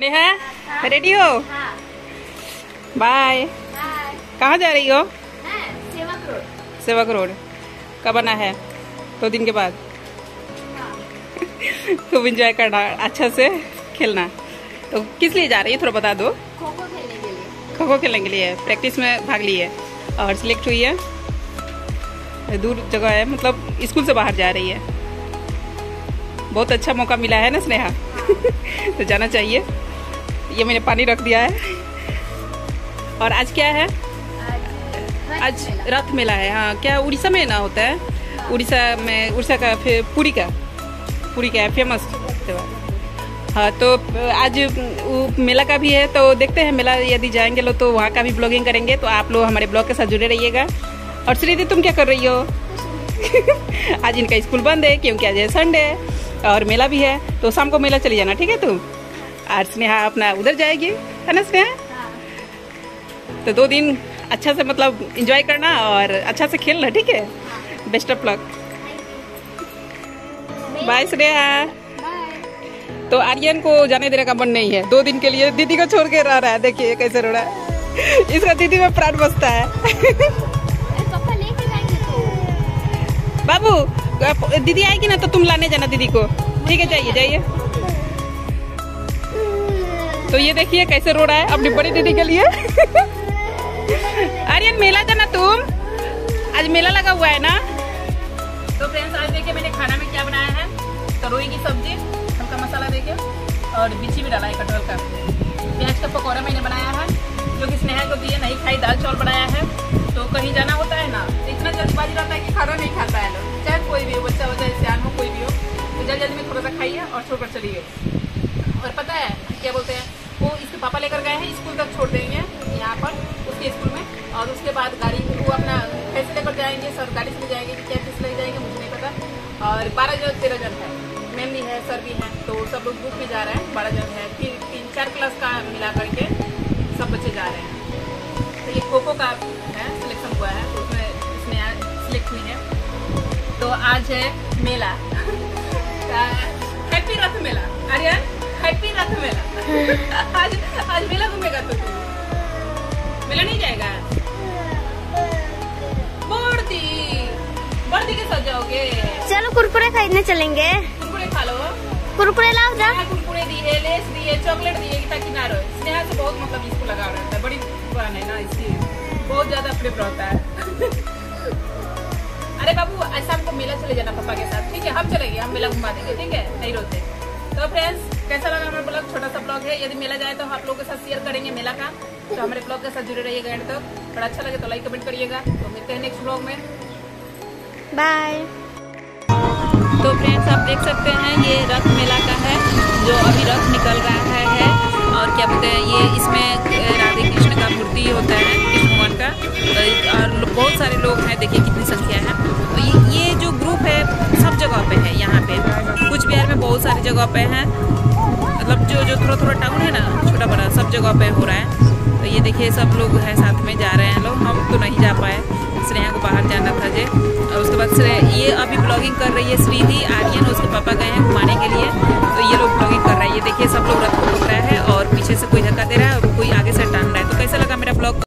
Neha ready हो? हाँ bye कहाँ जा रही हो? हाँ, सेवक रोड। सेवक रोड कब आना है? दो दिन के बाद। खूब इंजॉय करना अच्छा से खेलना। तो किस लिए जा रही है? थोड़ा बता दो। खो खो खेलने के लिए। खो खो खेलने के लिए। प्रैक्टिस में भाग ली है और सिलेक्ट हुई है। दूर जगह है मतलब स्कूल से बाहर जा रही है। बहुत अच्छा मौका मिला है ना, स्नेहा? तो जाना चाहिए। ये मैंने पानी रख दिया है। और आज क्या है? आज रथ मेला है हाँ। क्या उड़ीसा में ना होता है? उड़ीसा में, उड़ीसा का फिर पूरी का। पूरी का है फ़ेमस हाँ तो आज मेला का भी है तो देखते हैं मेला यदि जाएँगे लोग तो वहाँ का भी ब्लॉगिंग करेंगे तो आप लोग हमारे ब्लॉग के साथ जुड़े रहिएगा। और श्रीदी तुम क्या कर रही हो? आज इनका स्कूल बंद है, क्योंकि आज है संडे और मेला भी है तो शाम को मेला चली जाना ठीक है तुम और स्नेहा अपना उधर जाएगी है ना स्नेहा? हाँ। तो दो दिन अच्छा से मतलब एंजॉय करना और अच्छा से खेलना ठीक है? Best of luck bye Shreya तो आर्यन को जाने देने का मन नहीं है दो दिन के लिए। दीदी को छोड़ के रह रहा है देखिए कैसे रो रहा है। इसका दीदी में प्राण बसता है। अरे दीदी आएगी ना तो तुम लाने जाना दीदी को। ठीक है, जाइए जाइए। तो ये देखिए कैसे रो रहा है अपनी बड़ी दीदी के लिए। आर्यन मेला जाना तुम? आज मेला लगा हुआ है ना? तो फ्रेंड्स आज देखिए मैंने खाना में क्या बनाया है। तरोई की सब्ज़ी, हल्का मसाला देके, और बिछी भी डाला है कटहल का। प्याज का पकौड़ा मैंने बनाया है। छोड़कर चलिए और पता है, क्या बोलते हैं? वो इसके पापा लेकर गए हैं, स्कूल तक छोड़ देंगे यहाँ पर, उसके स्कूल में। और उसके बाद गाड़ी, वो अपना कैसे लेकर जाएँगे, सर गाड़ी से जाएँगे कि क्या किस ले जाएँगे, मुझे नहीं पता। और बारह जन, तेरह जन है। मैम भी है, सर भी हैं तो सब लोग ग्रुप में जा रहे हैं, बारह जन है। फिर तीन, चार क्लास का मिला करके सब बच्चे जा रहे हैं। तो ये खो खो का, है सिलेक्शन हुआ है, उसमें, इसमें आज सिलेक्ट हुई है। तो आज है मेला। हैप्पी रथ मेला आर्यन हैप्पी रथ मेला आज आज मेला घूमेगा तो मेला नहीं जाएगा? बर्दी बर्दी के साथ जाओगे? चलो कुरकुरे खरीदने चलेंगे। कुरकुरे खा लो। कुरकुरे लाओ जा कुरकुरे दिए लेस दिए चॉकलेट दिए ताकि ना रहे स्नेहा से बहुत मतलब इसको लगा रहता है। बड़ी पुरान है ना इसलिए बहुत ज़्यादा प्रेम रहता है। अरे बाबू आज शाम को मेला चले जाना पापा के साथ। ठीक है हम चलेंगे हम मेला घुमा देंगे ठीक है? नहीं रोते। तो फ्रेंड्स कैसा लगा हमारा ब्लॉग छोटा सा ब्लॉग है। यदि मेला जाए तो आप लोगों के साथ शेयर करेंगे मेला का। तो हमारे ब्लॉग के साथ जुड़े रहिएगा एंड तक। और अच्छा लगे तो लाइक कमेंट करिएगा। तो मिलते हैं नेक्स्ट ब्लॉग में। बाय तो फ्रेंड्स आप देख सकते हैं ये रथ मेला का है जो अभी रथ निकल रहा है, है और क्या बोलते हैं ये इसमें राधे कृष्ण का मूर्ति होता है कृष्ण भगवान का। और बहुत सारे लोग हैं देखिए कितनी संख्या है। जगह पे है। मतलब जो जो थोड़ा थोड़ा टाउन है ना छोटा बड़ा सब जगह पे हो रहा है। तो ये देखिए, सब लोग हैं, साथ में जा रहे हैं लोग। हम तो नहीं जा पाए। स्नेहा को बाहर जाना था जे। और उसके बाद ये अभी ब्लॉगिंग कर रही है श्रीधि, आर्यन, उसके पापा गए हैं घुमाने के लिए। तो ये लोग